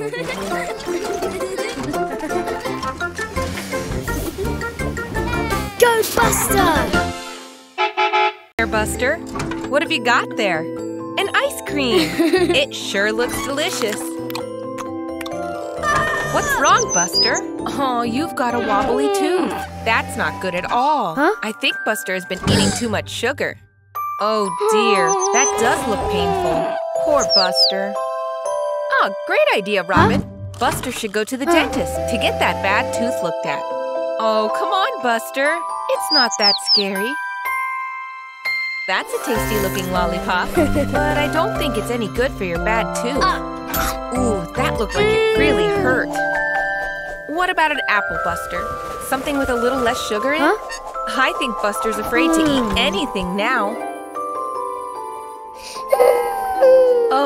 Go, Buster! There, Buster. What have you got there? An ice cream. it sure looks delicious. What's wrong, Buster? Oh, you've got a wobbly tooth. That's not good at all. Huh? I think Buster has been eating too much sugar. Oh dear, that does look painful. Poor Buster. Oh, great idea, Robin. Buster should go to the dentist to get that bad tooth looked at. Oh, come on, Buster. It's not that scary. That's a tasty looking lollipop, but I don't think it's any good for your bad tooth. Uh. Ooh, that looked like it really hurt. What about an apple, Buster? Something with a little less sugar in? Huh? I think Buster's afraid to eat hmm. anything now.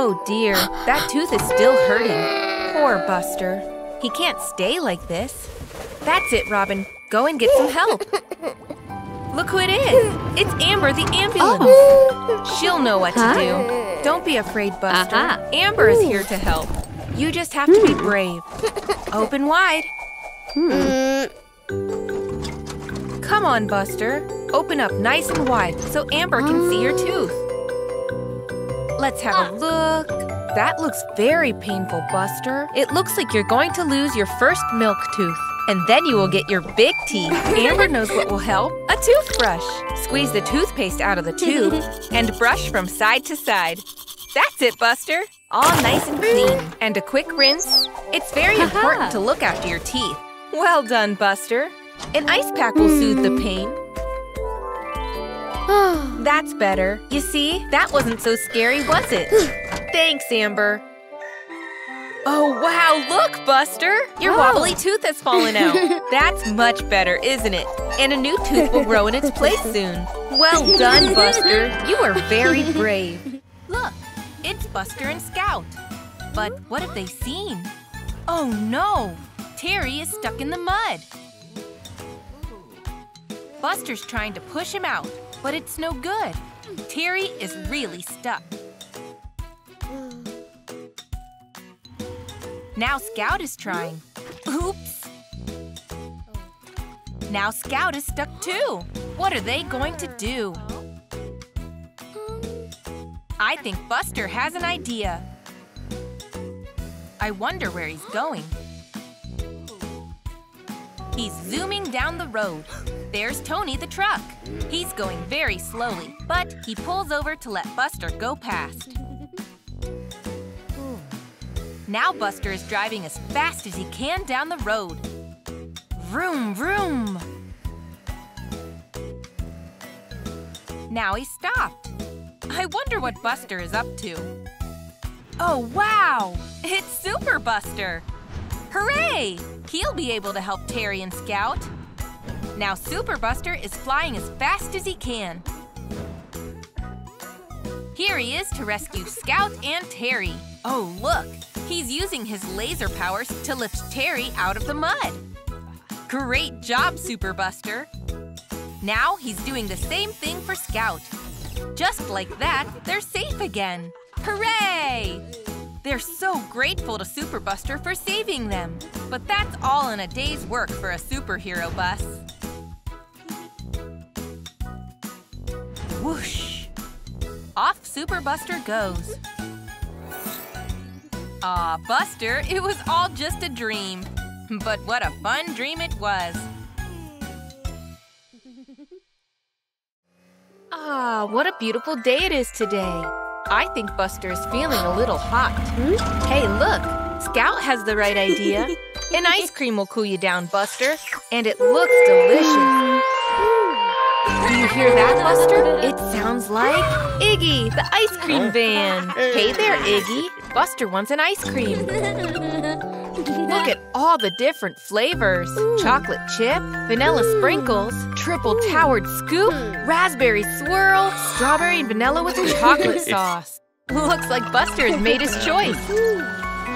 Oh dear, that tooth is still hurting. Poor Buster. He can't stay like this. That's it, Robin. Go and get some help. Look who it is. It's Amber, the ambulance. Oh. She'll know what to do. Don't be afraid, Buster. Aha. Amber is here to help. You just have to be hmm. brave. Open wide. Hmm. Come on, Buster. Open up nice and wide so Amber can see your tooth. Let's have a ah. look. That looks very painful, Buster. It looks like you're going to lose your first milk tooth. And then you will get your big teeth. Amber knows what will help. A toothbrush. Squeeze the toothpaste out of the tube and brush from side to side. That's it, Buster. All nice and clean. And a quick rinse. It's very important to look after your teeth. Well done, Buster. An ice pack will soothe the pain. That's better. You see, that wasn't so scary, was it? Thanks, Amber. Oh, wow, look, Buster! Your Oh. wobbly tooth has fallen out. That's much better, isn't it? And a new tooth will grow in its place soon. Well done, Buster. You are very brave. Look, it's Buster and Scout. But what have they seen? Oh no! Terry is stuck in the mud. Buster's trying to push him out, but it's no good. Terry is really stuck. Now Scout is trying. Oops! Now Scout is stuck too. What are they going to do? I think Buster has an idea. I wonder where he's going. He's zooming down the road. There's Tony the truck. He's going very slowly, but he pulls over to let Buster go past. Now Buster is driving as fast as he can down the road. Vroom, vroom. Now he stopped. I wonder what Buster is up to. Oh, wow! It's Super Buster! Hooray! He'll be able to help Terry and Scout. Now Super Buster is flying as fast as he can. Here he is to rescue Scout and Terry. Oh, look! He's using his laser powers to lift Terry out of the mud. Great job, Super Buster! Now he's doing the same thing for Scout. Just like that, they're safe again. Hooray! They're so grateful to Super Buster for saving them. But that's all in a day's work for a superhero bus. Whoosh! Off Super Buster goes. Aw, Buster, it was all just a dream. But what a fun dream it was. Ah, what a beautiful day it is today. I think Buster is feeling a little hot. Hey, look! Scout has the right idea. An ice cream will cool you down, Buster. And it looks delicious. Do you hear that, Buster? It sounds like Iggy, the ice cream van. Hey there, Iggy. Buster wants an ice cream. Look at all the different flavors. Chocolate chip, vanilla sprinkles, triple towered scoop, raspberry swirl, strawberry and vanilla with chocolate sauce. Looks like Buster has made his choice.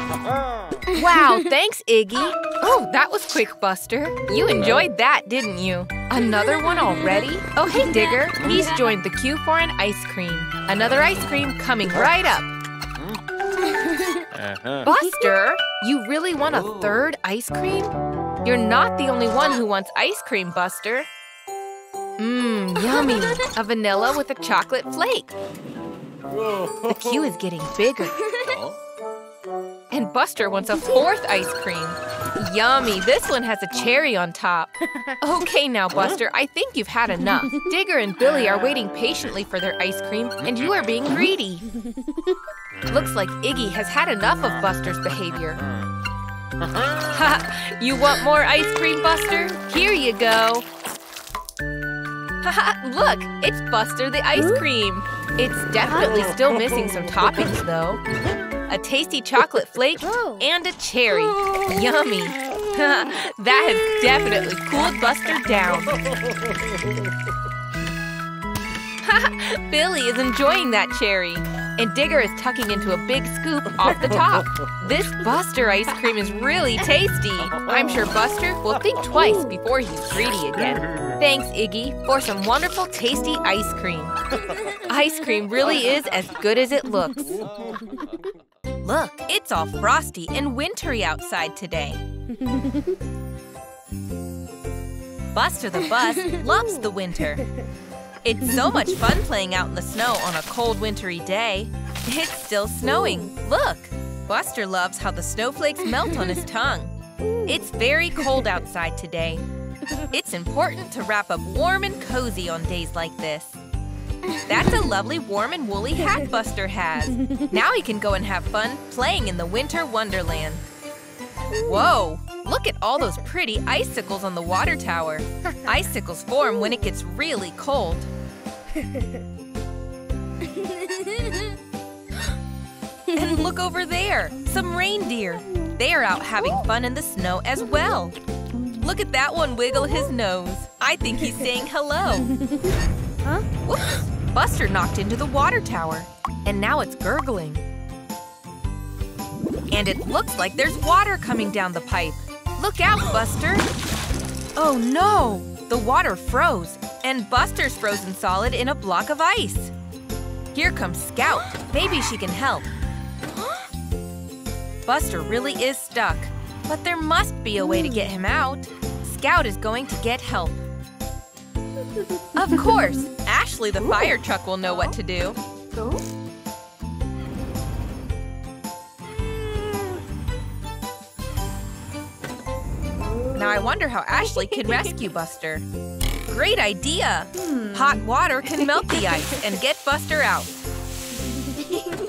Wow, thanks, Iggy. Oh, that was quick, Buster. You enjoyed that, didn't you? Another one already? Oh, hey, Digger. He's joined the queue for an ice cream. Another ice cream coming right up. Uh-huh. Buster, You really want a third ice cream? You're not the only one who wants ice cream, Buster. Mmm, yummy. A vanilla with a chocolate flake. The queue is getting bigger. Oh. And Buster wants a fourth ice cream. Yummy, this one has a cherry on top. Okay now, Buster, I think you've had enough. Digger and Billy are waiting patiently for their ice cream, and you are being greedy. Looks like Iggy has had enough of Buster's behavior. Ha! you want more ice cream, Buster? Here you go. Haha, look, it's Buster the ice cream. It's definitely still missing some toppings, though. A tasty chocolate flake and a cherry. Yummy. that has definitely cooled Buster down. Billy is enjoying that cherry. And Digger is tucking into a big scoop off the top. This Buster ice cream is really tasty. I'm sure Buster will think twice before he's greedy again. Thanks, Iggy, for some wonderful, tasty ice cream. Ice cream really is as good as it looks. Look, it's all frosty and wintry outside today. Buster the Bus loves the winter. It's so much fun playing out in the snow on a cold wintry day. It's still snowing. Look! Buster loves how the snowflakes melt on his tongue. It's very cold outside today. It's important to wrap up warm and cozy on days like this. That's a lovely warm and woolly hat Buster has. Now he can go and have fun playing in the winter wonderland. Whoa! Look at all those pretty icicles on the water tower. Icicles form when it gets really cold. And look over there, some reindeer. They are out having fun in the snow as well. Look at that one wiggle his nose. I think he's saying hello. Huh? Whoops! Buster knocked into the water tower, and now it's gurgling. And it looks like there's water coming down the pipe. Look out, Buster! Oh no! The water froze, and Buster's frozen solid in a block of ice. Here comes Scout. Maybe she can help. Buster really is stuck, but there must be a way to get him out. Scout is going to get help. Of course, Ashley the fire truck will know what to do. Now I wonder how Ashley can rescue Buster. Great idea! Hot water can melt the ice and get Buster out.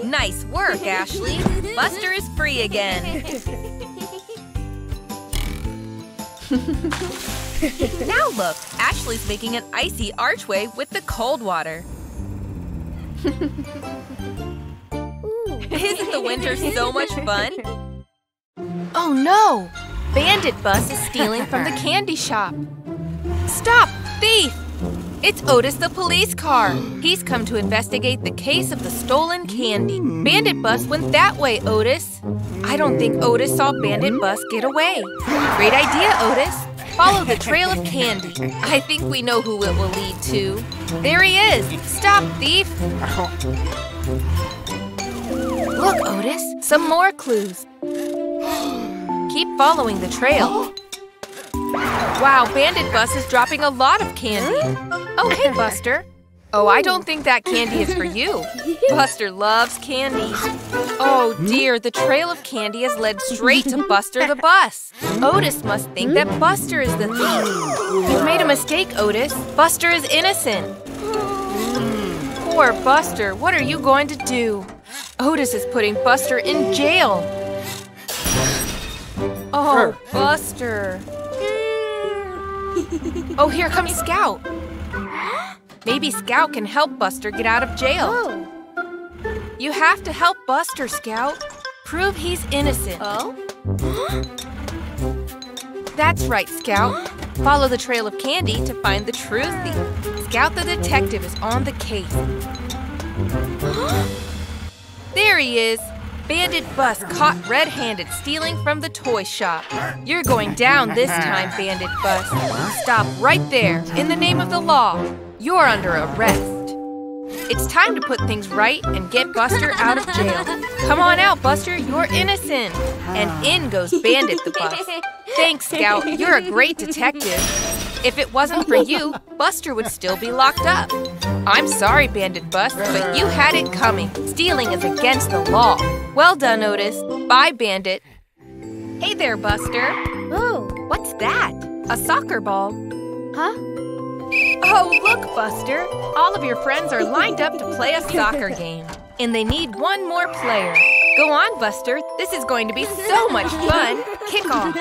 Nice work, Ashley. Buster is free again. now look, Ashley's making an icy archway with the cold water. Isn't the winter so much fun? Oh no! Bandit Bus is stealing from the candy shop. Stop, thief! It's Otis the police car. He's come to investigate the case of the stolen candy. Hmm. Bandit Bus went that way, Otis. I don't think Otis saw Bandit Bus get away. Great idea, Otis. Follow the trail of candy. I think we know who it will lead to. There he is. Stop, thief. Look, Otis, some more clues. Keep following the trail. Wow, Bandit Bus is dropping a lot of candy. Oh, hey, Buster. Oh, I don't think that candy is for you. Buster loves candy. Oh hmm? dear, the trail of candy has led straight to Buster the bus. Otis must think that Buster is the thief. You've made a mistake, Otis. Buster is innocent. Poor Buster, what are you going to do? Otis is putting Buster in jail. Oh, Buster. Oh, here comes Scout. Maybe Scout can help Buster get out of jail. Oh. You have to help Buster, Scout. Prove he's innocent. Oh? That's right, Scout. Follow the trail of candy to find the true thief. Scout the detective is on the case. there he is. Bandit Bus caught red-handed stealing from the toy shop. You're going down this time, Bandit Bus. Stop right there, in the name of the law. You're under arrest. It's time to put things right and get Buster out of jail. Come on out, Buster, you're innocent. And in goes Bandit the bus. Thanks, Scout, you're a great detective. If it wasn't for you, Buster would still be locked up. I'm sorry, Bandit Bus, but you had it coming. Stealing is against the law. Well done, Otis. Bye, Bandit. Hey there, Buster. Oh, What's that? A soccer ball. huh? Oh, look, Buster. All of your friends are lined up to play a soccer game. And they need one more player. Go on, Buster. This is going to be so much fun. Kick off.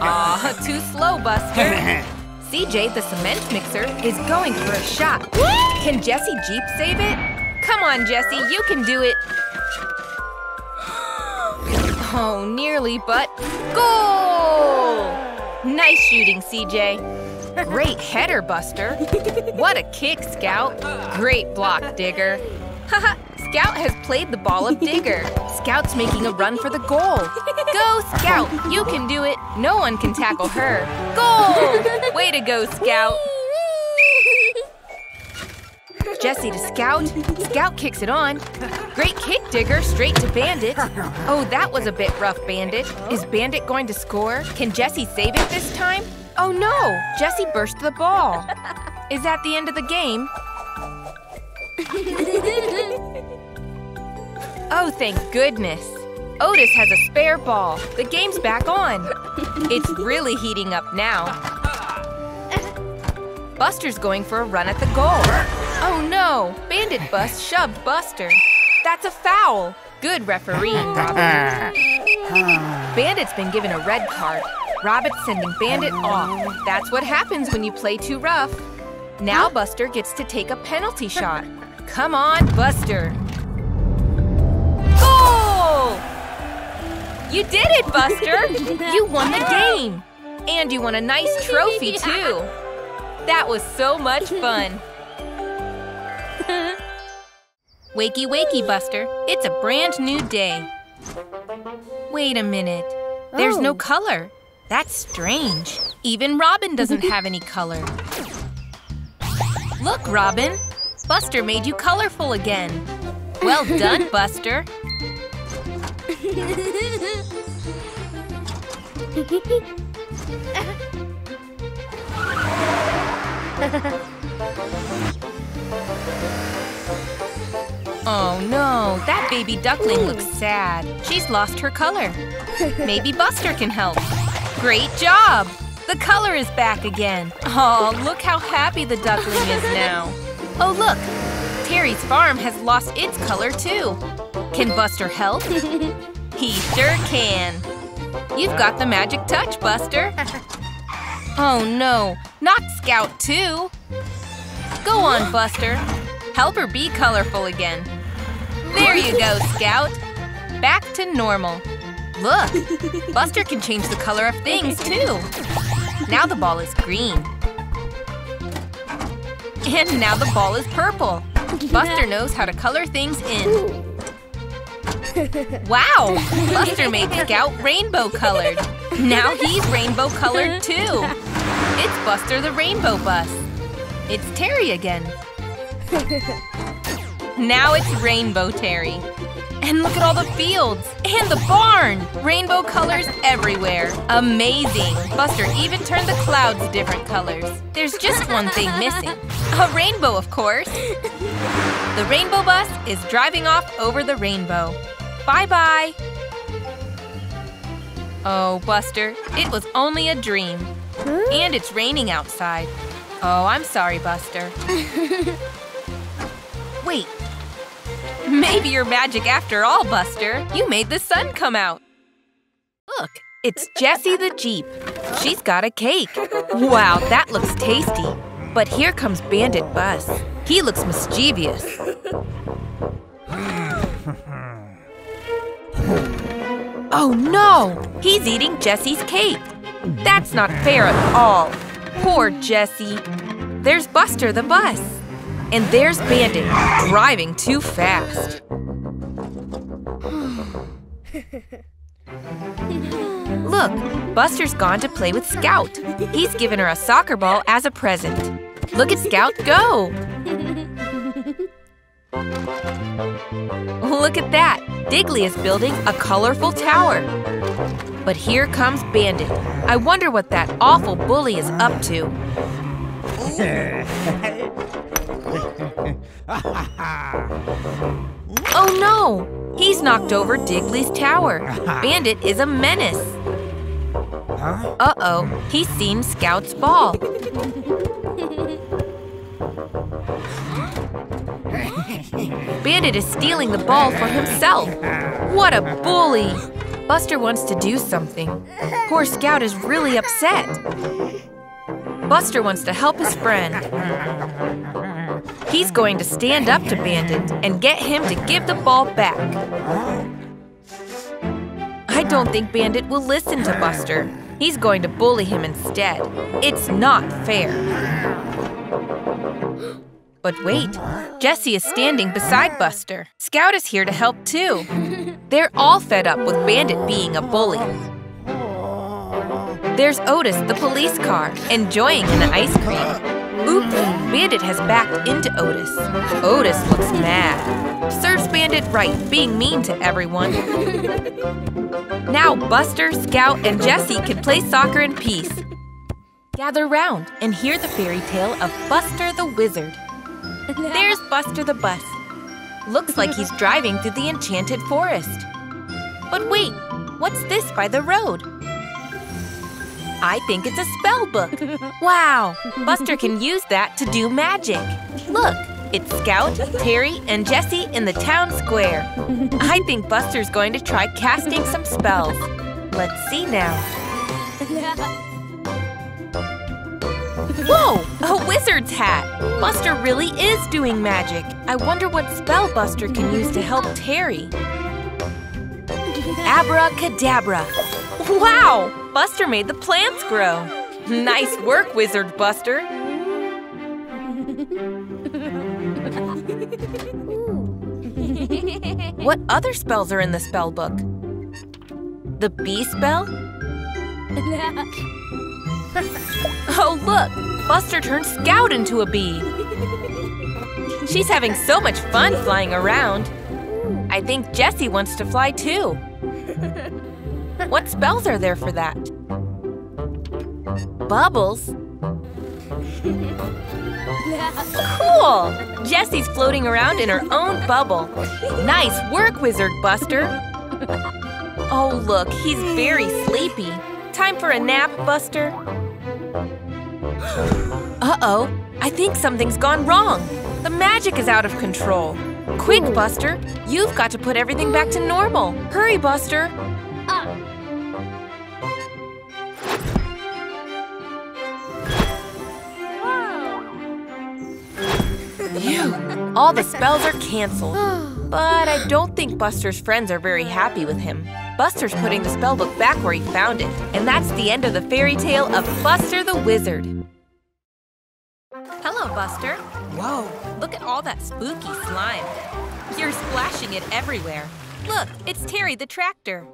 Aw, too slow, Buster. CJ, the cement mixer, is going for a shot. Can Jesse Jeep save it? Come on, Jesse, you can do it. Oh, nearly, but goal! Nice shooting, CJ. Great header, Buster. What a kick, Scout. Great block, Digger. Haha, Scout has played the ball of Digger. Scout's making a run for the goal. Go, Scout. You can do it. No one can tackle her. Goal! Way to go, Scout. Jesse to Scout. Scout kicks it on. Great kick, Digger, straight to Bandit. Oh, that was a bit rough, Bandit. Is Bandit going to score? Can Jesse save it this time? Oh no! Jesse burst the ball. Is that the end of the game? Oh, thank goodness. Otis has a spare ball. The game's back on. It's really heating up now. Buster's going for a run at the goal. Oh no! Bandit Bus shoved Buster. That's a foul. Good refereeing, Robin. Bandit's been given a red card. Robin's sending Bandit off. That's what happens when you play too rough. Now Buster gets to take a penalty shot. Come on, Buster. Goal! You did it, Buster! You won the game! And you won a nice trophy, too. That was so much fun. Wakey, wakey, Buster. It's a brand new day. Wait a minute. There's no Oh. color. That's strange. Even Robin doesn't have any color. Look, Robin. Buster made you colorful again. Well done, Buster. Oh no, that baby duckling looks sad. She's lost her color. Maybe Buster can help. Great job! The color is back again. Oh, look how happy the duckling is now. Oh, look! Terry's farm has lost its color too. Can Buster help? He sure can. You've got the magic touch, Buster. Oh no, not Scout too. Go on, Buster. Help her be colorful again. There you go, Scout. Back to normal. Look, Buster can change the color of things too. Now the ball is green. And now the ball is purple. Buster knows how to color things in. Wow! Buster made Scout rainbow colored. Now he's rainbow colored too. It's Buster the Rainbow Bus. It's Terry again. Now it's Rainbow Terry. And look at all the fields and the barn! Rainbow colors everywhere. Amazing! Buster even turned the clouds different colors. There's just one thing missing. A rainbow, of course. The rainbow bus is driving off over the rainbow. Bye-bye. Oh, Buster, it was only a dream. And it's raining outside. Oh, I'm sorry, Buster. Wait. Maybe you're magic after all, Buster. You made the sun come out. Look, it's Jessie the Jeep. She's got a cake. Wow, that looks tasty. But here comes Bandit Bus. He looks mischievous. Oh no! He's eating Jessie's cake. That's not fair at all. Poor Jessie. There's Buster the bus. And there's Bandit, driving too fast. Look, Buster's gone to play with Scout. He's given her a soccer ball as a present. Look at Scout go! Look at that! Diggly is building a colorful tower. But here comes Bandit. I wonder what that awful bully is up to. Oh no! He's knocked over Diggly's tower. Bandit is a menace. Uh-oh, he's seen Scout's ball. Bandit is stealing the ball for himself. What a bully! Buster wants to do something. Poor Scout is really upset. Buster wants to help his friend. He's going to stand up to Bandit and get him to give the ball back. I don't think Bandit will listen to Buster. He's going to bully him instead. It's not fair. But wait, Jesse is standing beside Buster. Scout is here to help too. They're all fed up with Bandit being a bully. There's Otis, the police car, enjoying an ice cream. Oops, Bandit has backed into Otis. Otis looks mad. Serves Bandit right, being mean to everyone. now Buster, Scout, and Jesse can play soccer in peace. Gather round and hear the fairy tale of Buster the Wizard. There's Buster the bus. Looks like he's driving through the enchanted forest. But wait, what's this by the road? I think it's a spell book. Wow, Buster can use that to do magic. Look, it's Scout, Terry, and Jessie in the town square. I think Buster's going to try casting some spells. Let's see now. Whoa! A wizard's hat! Buster really is doing magic. I wonder what spell Buster can use to help Terry. Abracadabra! Wow! Buster made the plants grow. Nice work, Wizard Buster. what other spells are in the spell book? The bee spell? oh, look! Buster turned Scout into a bee. She's having so much fun flying around. I think Jessie wants to fly too. What spells are there for that? Bubbles? Cool! Jessie's floating around in her own bubble. Nice work, Wizard Buster. Oh, look, he's very sleepy. Time for a nap, Buster. Uh-oh, I think something's gone wrong. The magic is out of control. Quick, Buster, you've got to put everything back to normal. Hurry, Buster. Phew, all the spells are canceled. But I don't think Buster's friends are very happy with him. Buster's putting the spellbook back where he found it. And that's the end of the fairy tale of Buster the Wizard. Hello, Buster. Whoa, look at all that spooky slime. You're splashing it everywhere. Look, it's Terry the tractor.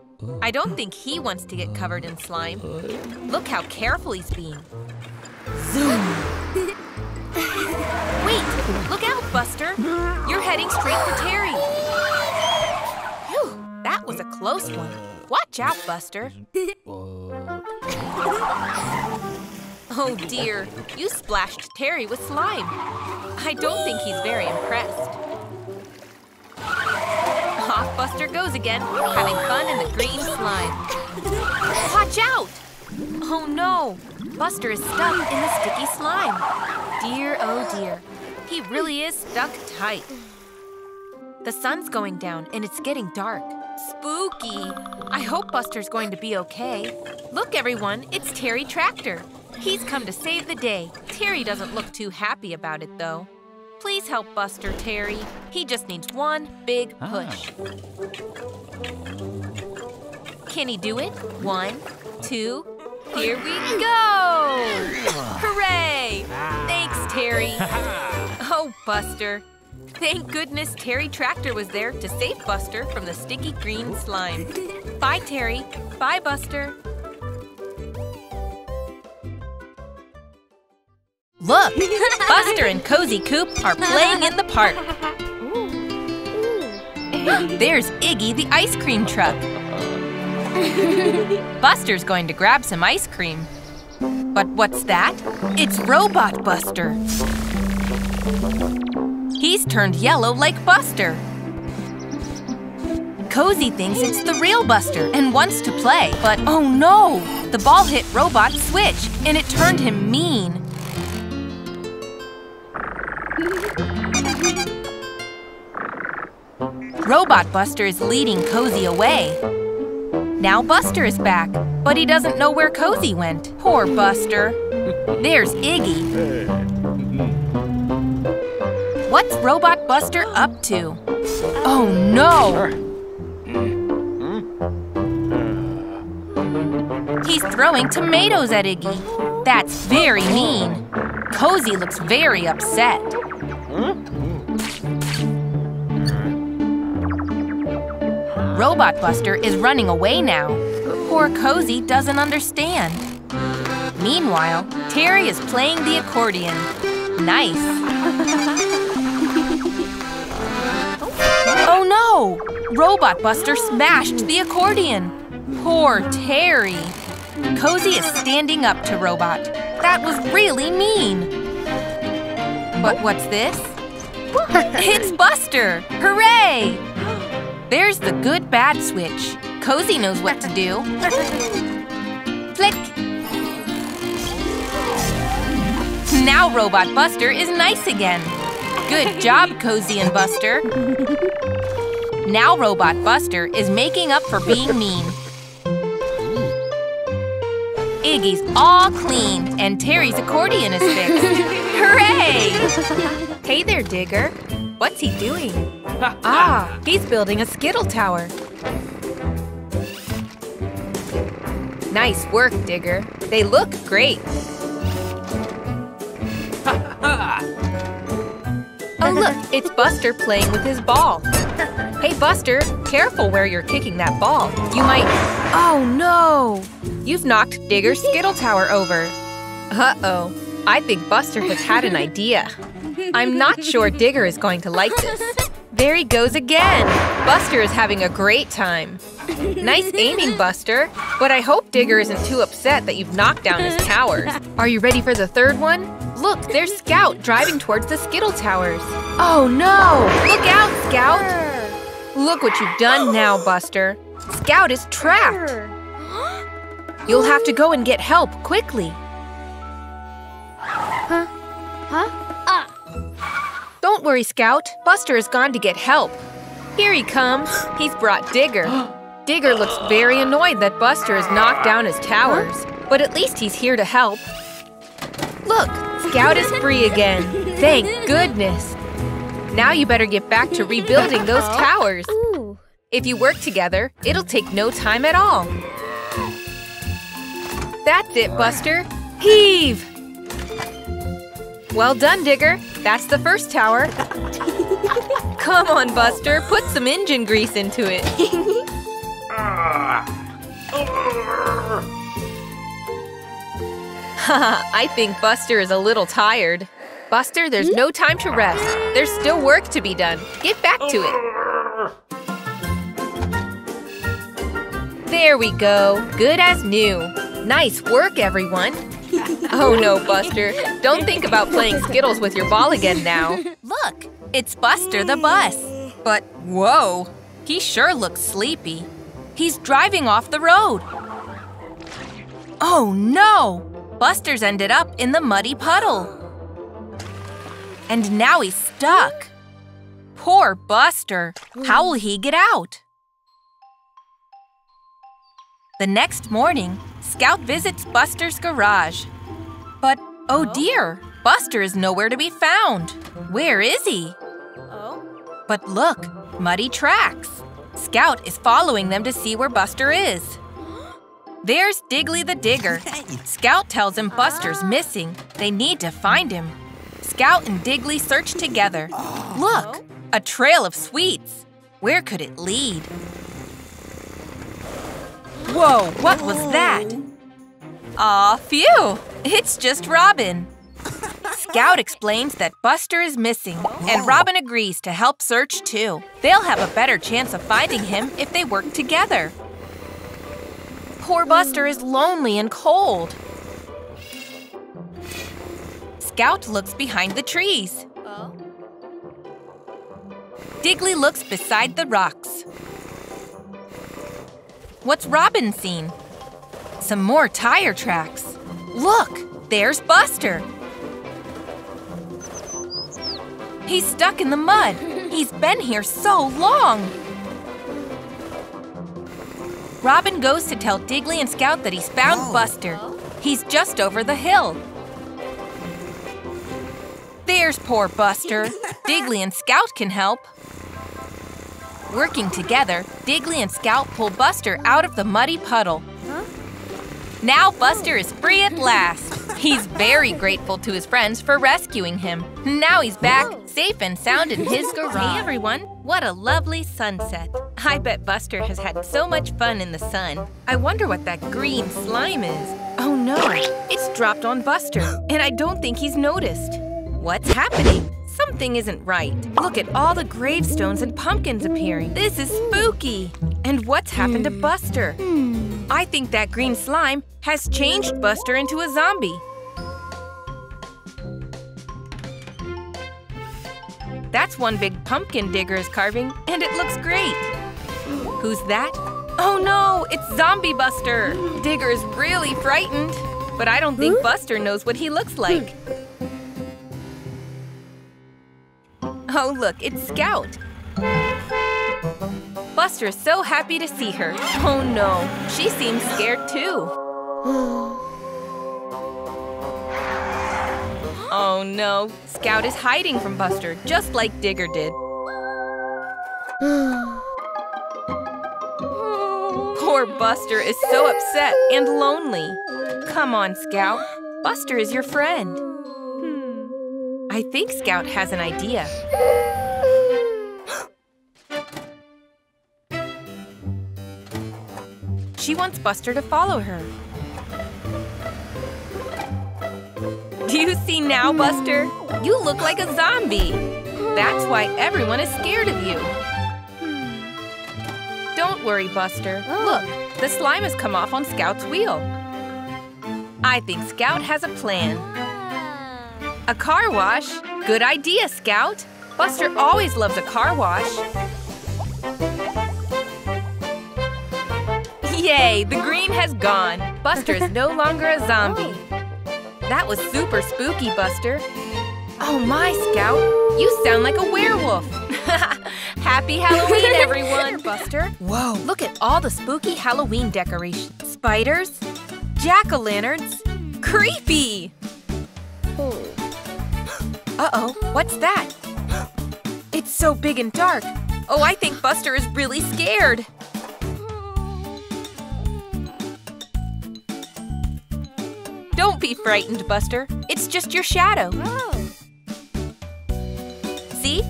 I don't think he wants to get covered in slime. Look how careful he's being. Zoom! Wait, look out, Buster. You're heading straight for Terry. That was a close one. Watch out, Buster. Oh dear, you splashed Terry with slime. I don't think he's very impressed. Off Buster goes again, having fun in the green slime. Watch out! Oh no, Buster is stuck in the sticky slime. Dear, oh dear, he really is stuck tight. The sun's going down and it's getting dark. Spooky. I hope Buster's going to be okay. Look, everyone, it's Terry Tractor. He's come to save the day. Terry doesn't look too happy about it, though. Please help Buster, Terry. He just needs one big ah. push. Can he do it? One, two, here we go! Hooray! Thanks, Terry. Oh, Buster. Thank goodness Terry Tractor was there to save Buster from the sticky green slime. Bye, Terry. Bye, Buster. Look, Buster and Cozy Coupe are playing in the park. There's Iggy the ice cream truck. Buster's going to grab some ice cream. But what's that? It's Robot Buster. He's turned yellow like Buster. Cozy thinks it's the real Buster and wants to play, but oh no! The ball hit Robot's switch and it turned him mean. Robot Buster is leading Cozy away. Now Buster is back, but he doesn't know where Cozy went. Poor Buster. There's Iggy. What's Robot Buster up to? Oh no! He's throwing tomatoes at Iggy. That's very mean. Cozy looks very upset. Robot Buster is running away now. Poor Cozy doesn't understand. Meanwhile, Terry is playing the accordion. Nice. oh no! Robot Buster smashed the accordion. Poor Terry. Cozy is standing up to Robot. That was really mean. But what's this? it's Buster! Hooray! There's the good bad switch. Cozy knows what to do. Flick! Now Robot Buster is nice again. Good job, Cozy and Buster. Now Robot Buster is making up for being mean. Iggy's all clean and Terry's accordion is fixed. Hooray! Hey there, Digger. What's he doing? Ah, he's building a Skittle Tower. Nice work, Digger. They look great. oh, look, it's Buster playing with his ball. Hey, Buster, careful where you're kicking that ball. You might… Oh, no! You've knocked Digger's Skittle Tower over. Uh-oh. I think Buster has had an idea. I'm not sure Digger is going to like this. There he goes again! Buster is having a great time. Nice aiming, Buster. But I hope Digger isn't too upset that you've knocked down his towers. Are you ready for the third one? Look, there's Scout driving towards the Skittle Towers. Oh no! Look out, Scout! Look what you've done now, Buster. Scout is trapped. You'll have to go and get help quickly. Don't worry, Scout. Buster has gone to get help. Here he comes. He's brought Digger. Digger looks very annoyed that Buster has knocked down his towers. But at least he's here to help. Look, Scout is free again. Thank goodness. Now you better get back to rebuilding those towers. If you work together, it'll take no time at all. That's it, Buster. Heave! Well done, Digger. That's the first tower. Come on, Buster. Put some engine grease into it. I think Buster is a little tired. Buster, there's no time to rest. There's still work to be done. Get back to it. There we go. Good as new. Nice work, everyone. Oh no, Buster. Don't think about playing Skittles with your ball again now. Look, it's Buster the bus. But whoa, he sure looks sleepy. He's driving off the road. Oh no! Buster's ended up in the muddy puddle. And now he's stuck. Poor Buster. How will he get out? The next morning, Scout visits Buster's garage. Oh dear, Buster is nowhere to be found. Where is he? Oh? But look, muddy tracks. Scout is following them to see where Buster is. There's Diggly the Digger. Scout tells him Buster's ah. missing. They need to find him. Scout and Diggly search together. Oh. Look, a trail of sweets. Where could it lead? Whoa, what was that? Aw, phew! It's just Robin. Scout explains that Buster is missing, and Robin agrees to help search too. They'll have a better chance of finding him if they work together. Poor Buster is lonely and cold. Scout looks behind the trees. Diggly looks beside the rocks. What's Robin seen? Some more tire tracks. Look, there's Buster. He's stuck in the mud. He's been here so long. Robin goes to tell Diggly and Scout that he's found Buster. He's just over the hill. There's poor Buster. Diggly and Scout can help. Working together, Diggly and Scout pull Buster out of the muddy puddle. Now Buster is free at last. He's very grateful to his friends for rescuing him. Now he's back, safe and sound in his garage. Hey everyone, what a lovely sunset. I bet Buster has had so much fun in the sun. I wonder what that green slime is. Oh no, it's dropped on Buster, and I don't think he's noticed. What's happening? Something isn't right. Look at all the gravestones and pumpkins appearing. This is spooky. And what's happened to hmm. Buster? Hmm. I think that green slime has changed Buster into a zombie. That's one big pumpkin Digger is carving, and it looks great. Who's that? Oh no, it's Zombie Buster! Digger is really frightened, but I don't think Buster knows what he looks hmm. like. Oh look, it's Scout. Buster is so happy to see her. Oh no, she seems scared too. Oh no, Scout is hiding from Buster, just like Digger did. Poor Buster is so upset and lonely. Come on, Scout. Buster is your friend. Hmm. I think Scout has an idea. She wants Buster to follow her. Do you see now, Buster? You look like a zombie. That's why everyone is scared of you. Don't worry, Buster. Oh. Look, the slime has come off on Scout's wheel. I think Scout has a plan. Ah. A car wash? Good idea, Scout. Buster always loves a car wash. Yay, the green has gone. Buster is no longer a zombie. That was super spooky, Buster. Oh my, Scout, you sound like a werewolf. Happy Halloween, everyone! Buster, Whoa. look at all the spooky Halloween decorations. Spiders, jack-o'-lanterns, creepy! Uh-oh, what's that? It's so big and dark. Oh, I think Buster is really scared. Be frightened, Buster. It's just your shadow. See?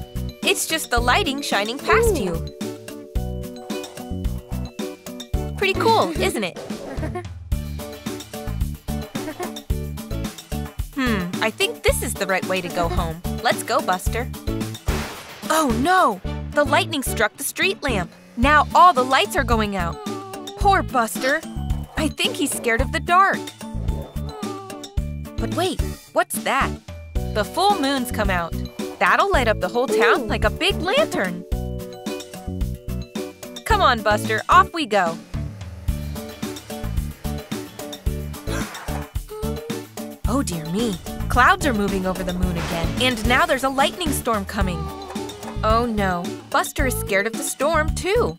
It's just the lighting shining past you. Pretty cool, isn't it? Hmm, I think this is the right way to go home. Let's go, Buster. Oh no! The lightning struck the street lamp. Now all the lights are going out. Poor Buster. I think he's scared of the dark. But wait, what's that? The full moon's come out. That'll light up the whole town like a big lantern. Come on, Buster, off we go. Oh dear me, clouds are moving over the moon again, and now there's a lightning storm coming. Oh no, Buster is scared of the storm too.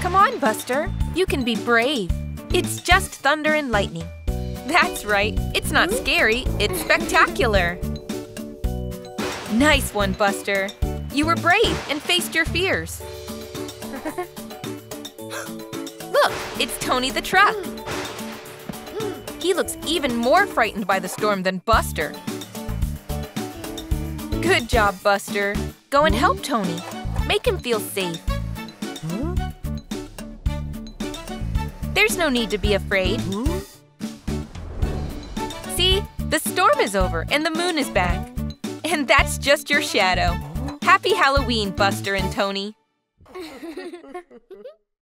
Come on, Buster, you can be brave. It's just thunder and lightning. That's right, it's not hmm? scary, it's spectacular. Nice one, Buster. You were brave and faced your fears. Look, it's Tony the truck. Hmm. Hmm. He looks even more frightened by the storm than Buster. Good job, Buster. Go and help Tony. Make him feel safe. There's no need to be afraid. The storm is over and the moon is back. And that's just your shadow. Happy Halloween, Buster and Tony.